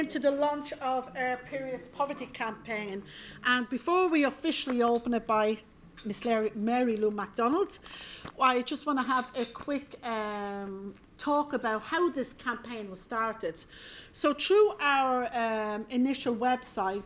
into the launch of our period poverty campaign. And before we officially open it by Miss Mary Lou McDonald, I just want to have a quick um, talk about how this campaign was started. So through our um, initial website,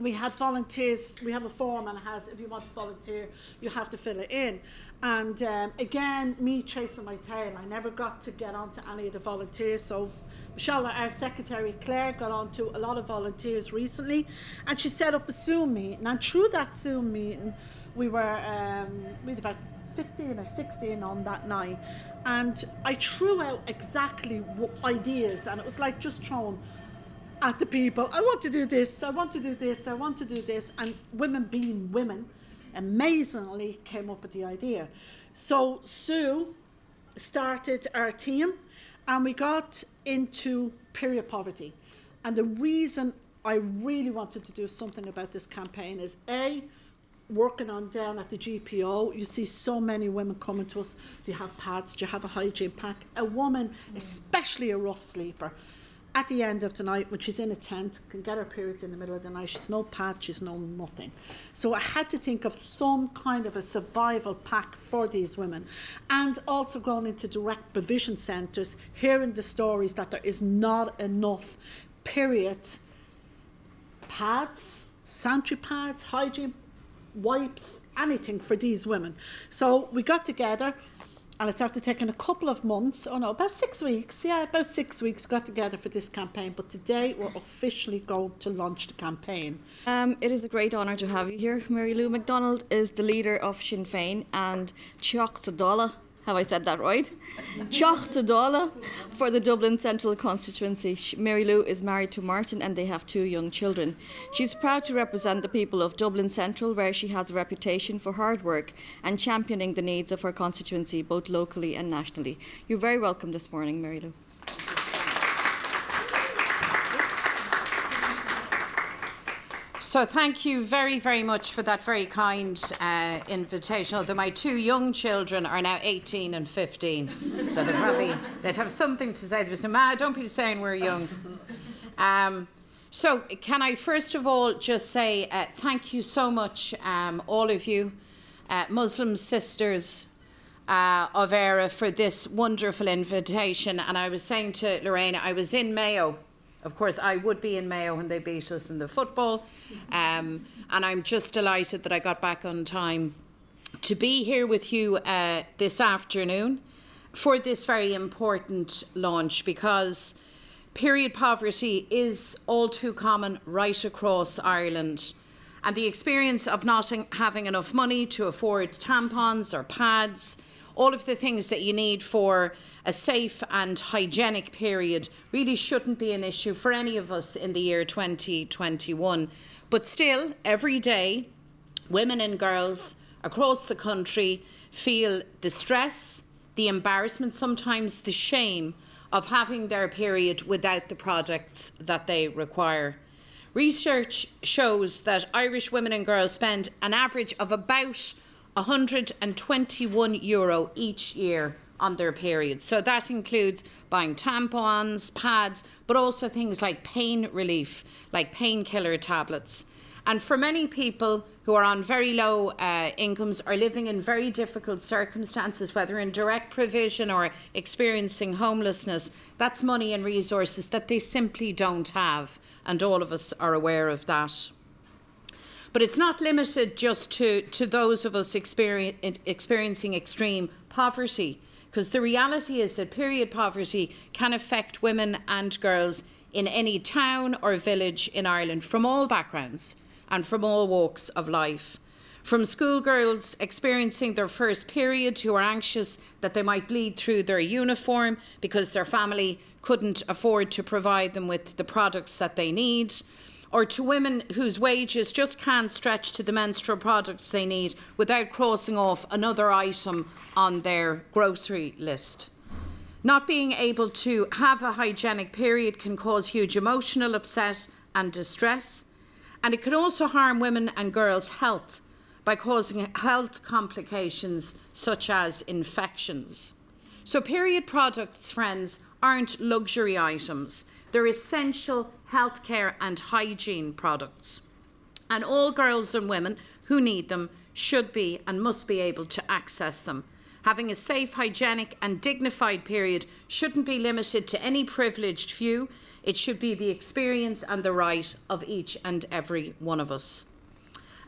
we had volunteers, we have a form and it has, if you want to volunteer, you have to fill it in. And um, again, me chasing my tail, I never got to get onto any of the volunteers. So Michelle, our secretary Claire, got on to a lot of volunteers recently, and she set up a Zoom meeting. And through that Zoom meeting, we were um, we had about 15 or 16 on that night, and I threw out exactly what ideas, and it was like just throwing at the people. I want to do this. I want to do this. I want to do this. And women being women, amazingly came up with the idea. So Sue started our team, and we got into period poverty. And the reason I really wanted to do something about this campaign is a working on down at the GPO, you see so many women coming to us. Do you have pads? Do you have a hygiene pack? A woman, especially a rough sleeper, at the end of the night, when she's in a tent, can get her period in the middle of the night, she's no pad, she's no nothing. So I had to think of some kind of a survival pack for these women. And also going into direct provision centres, hearing the stories that there is not enough period pads, sanitary pads, hygiene wipes, anything for these women. So we got together and it's after taking a couple of months, oh no, about six weeks, yeah, about six weeks, got together for this campaign. But today we're officially going to launch the campaign. Um, it is a great honour to have you here. Mary Lou McDonald is the leader of Sinn Féin and Dála have I said that right? Teacht for the Dublin Central constituency. Mary Lou is married to Martin and they have two young children. She's proud to represent the people of Dublin Central, where she has a reputation for hard work and championing the needs of her constituency, both locally and nationally. You're very welcome this morning, Mary Lou. So thank you very, very much for that very kind uh, invitation. Although my two young children are now 18 and 15, so they probably they'd have something to say. They would say, "Ma, don't be saying we're young." Um, so can I first of all just say uh, thank you so much, um, all of you, uh, Muslim sisters. Uh, of Éire for this wonderful invitation. And I was saying to Lorraine, I was in Mayo of course, I would be in Mayo when they beat us in the football. Um, and I'm just delighted that I got back on time to be here with you uh, this afternoon for this very important launch because period poverty is all too common right across Ireland. And the experience of not having enough money to afford tampons or pads all of the things that you need for a safe and hygienic period really shouldn't be an issue for any of us in the year 2021. But still, every day, women and girls across the country feel the stress, the embarrassment, sometimes the shame of having their period without the products that they require. Research shows that Irish women and girls spend an average of about 121 euro each year on their period. So that includes buying tampons, pads, but also things like pain relief, like painkiller tablets. And for many people who are on very low uh, incomes are living in very difficult circumstances, whether in direct provision or experiencing homelessness, that's money and resources that they simply don't have. And all of us are aware of that. But it's not limited just to, to those of us experiencing extreme poverty, because the reality is that period poverty can affect women and girls in any town or village in Ireland from all backgrounds and from all walks of life. From schoolgirls experiencing their first period who are anxious that they might bleed through their uniform because their family couldn't afford to provide them with the products that they need, or to women whose wages just can't stretch to the menstrual products they need without crossing off another item on their grocery list. Not being able to have a hygienic period can cause huge emotional upset and distress, and it can also harm women and girls' health by causing health complications such as infections. So, period products, friends, aren't luxury items. They're essential healthcare and hygiene products. And all girls and women who need them should be and must be able to access them. Having a safe, hygienic, and dignified period shouldn't be limited to any privileged few. It should be the experience and the right of each and every one of us.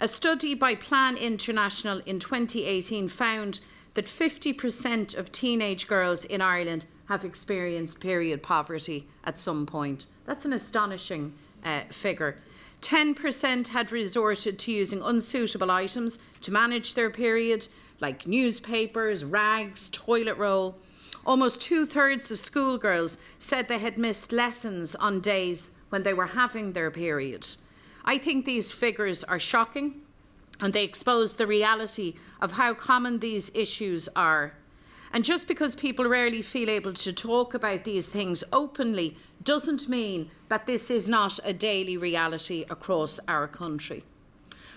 A study by Plan International in 2018 found that 50% of teenage girls in Ireland have experienced period poverty at some point. That's an astonishing uh, figure. 10% had resorted to using unsuitable items to manage their period, like newspapers, rags, toilet roll. Almost two thirds of schoolgirls said they had missed lessons on days when they were having their period. I think these figures are shocking and they expose the reality of how common these issues are. And just because people rarely feel able to talk about these things openly doesn't mean that this is not a daily reality across our country.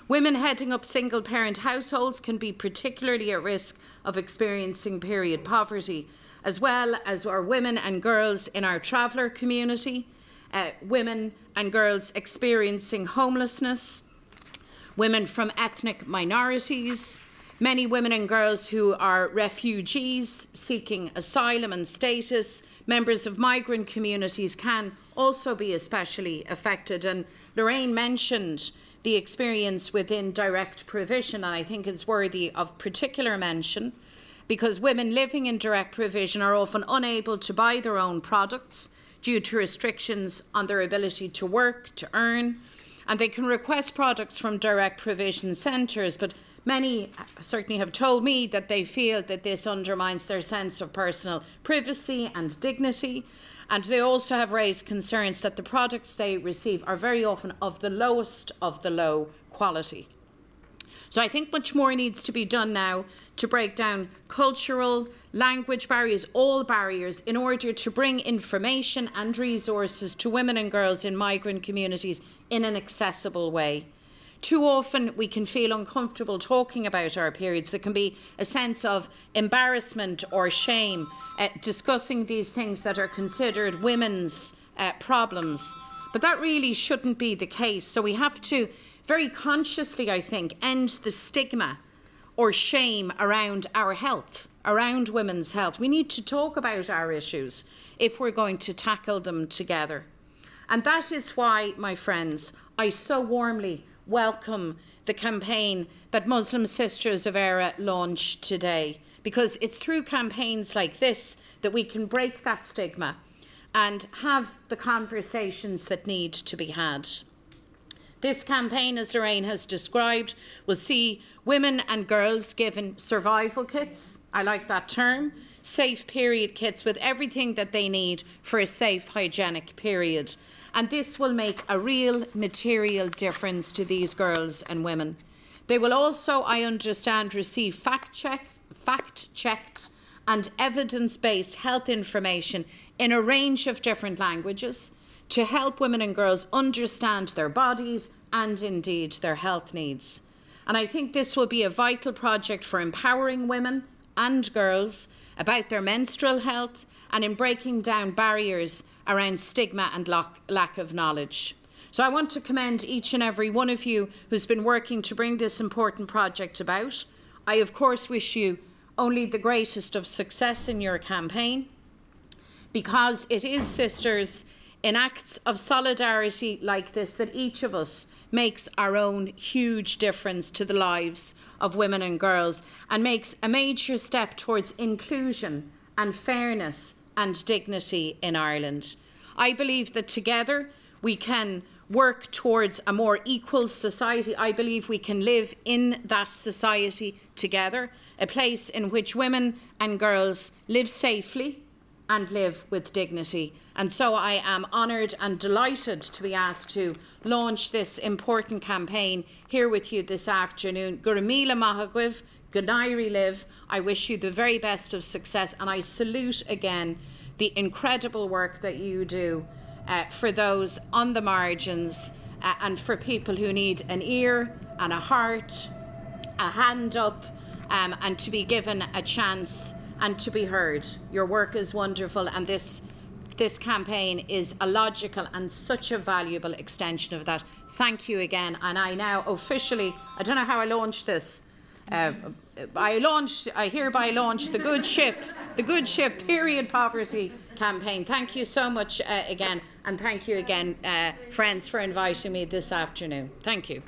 Women heading up single parent households can be particularly at risk of experiencing period poverty, as well as our women and girls in our traveller community, uh, women and girls experiencing homelessness, women from ethnic minorities, many women and girls who are refugees seeking asylum and status, members of migrant communities can also be especially affected. And Lorraine mentioned the experience within direct provision, and I think it's worthy of particular mention because women living in direct provision are often unable to buy their own products due to restrictions on their ability to work, to earn, and they can request products from direct provision centres, but many uh, certainly have told me that they feel that this undermines their sense of personal privacy and dignity. And they also have raised concerns that the products they receive are very often of the lowest of the low quality. So I think much more needs to be done now to break down cultural, language barriers, all barriers, in order to bring information and resources to women and girls in migrant communities in an accessible way. Too often we can feel uncomfortable talking about our periods. There can be a sense of embarrassment or shame uh, discussing these things that are considered women's uh, problems. But that really shouldn't be the case. So we have to very consciously, I think, end the stigma or shame around our health, around women's health. We need to talk about our issues if we're going to tackle them together. And that is why, my friends, I so warmly welcome the campaign that Muslim Sisters of Eire launched today, because it's through campaigns like this that we can break that stigma and have the conversations that need to be had. This campaign, as Lorraine has described, will see women and girls given survival kits, I like that term, safe period kits with everything that they need for a safe, hygienic period and this will make a real material difference to these girls and women. They will also, I understand, receive fact checked, fact checked and evidence based health information in a range of different languages to help women and girls understand their bodies and indeed their health needs. And I think this will be a vital project for empowering women and girls about their menstrual health and in breaking down barriers around stigma and lack of knowledge. So I want to commend each and every one of you who's been working to bring this important project about. I, of course, wish you only the greatest of success in your campaign because it is, sisters, in acts of solidarity like this that each of us makes our own huge difference to the lives of women and girls and makes a major step towards inclusion and fairness and dignity in Ireland. I believe that together we can work towards a more equal society. I believe we can live in that society together, a place in which women and girls live safely and live with dignity. And so I am honoured and delighted to be asked to launch this important campaign here with you this afternoon. Go raibh míle maith agaibh, Gunairi Live. I wish you the very best of success and I salute again the incredible work that you do uh, for those on the margins uh, and for people who need an ear and a heart, a hand up, um, and to be given a chance and to be heard. Your work is wonderful, and this this campaign is a logical and such a valuable extension of that. Thank you again. And I now officially, I don't know how I launched this. Uh, I launched, I hereby launch the Good Ship, the Good Ship Period Poverty campaign. Thank you so much uh, again, and thank you again, uh, friends, for inviting me this afternoon. Thank you.